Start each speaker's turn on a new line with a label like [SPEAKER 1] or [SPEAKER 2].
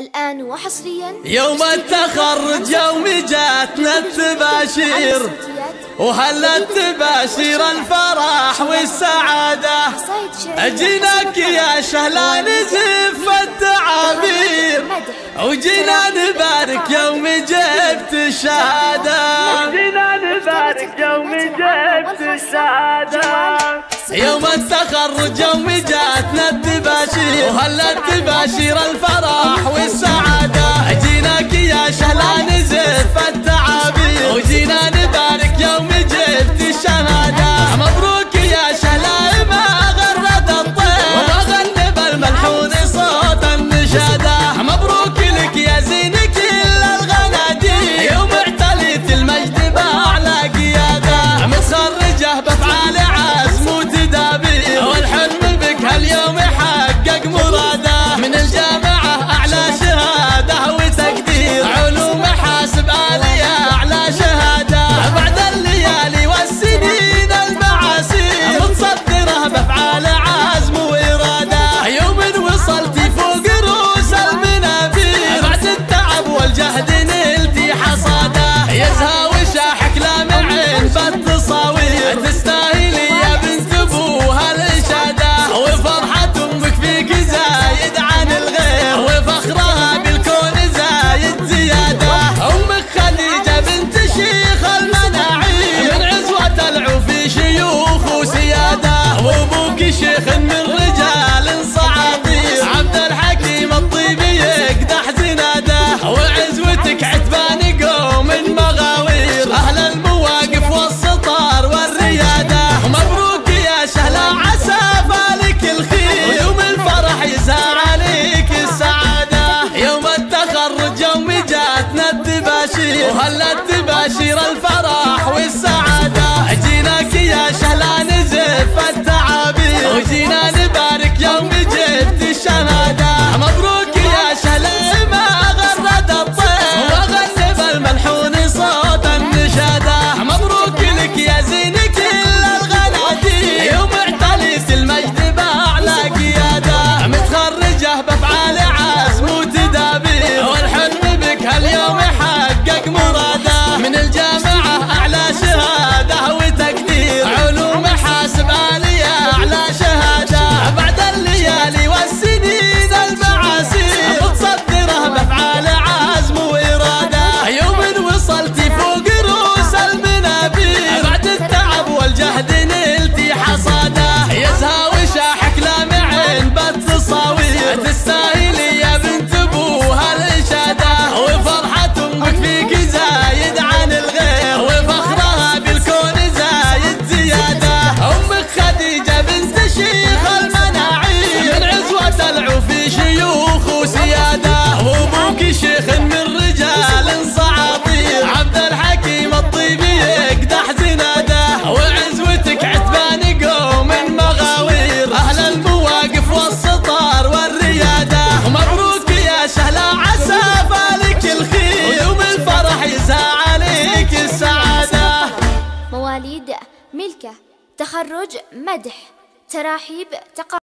[SPEAKER 1] الآن وحصريا
[SPEAKER 2] يوم التخرج يوم جاتنا التباشير. وهلا تباشير الفرح والسعادة؟ أجيناك يا شهلا نزف التعابير. وجينا نبارك يوم جبت الشهادة. وجينا نبارك يوم جبت الشهادة. يوم التخرج يوم جاتنا التباشير. وهلا التباشير الفرح
[SPEAKER 1] خير تخرج مدح. تراحيب تقارب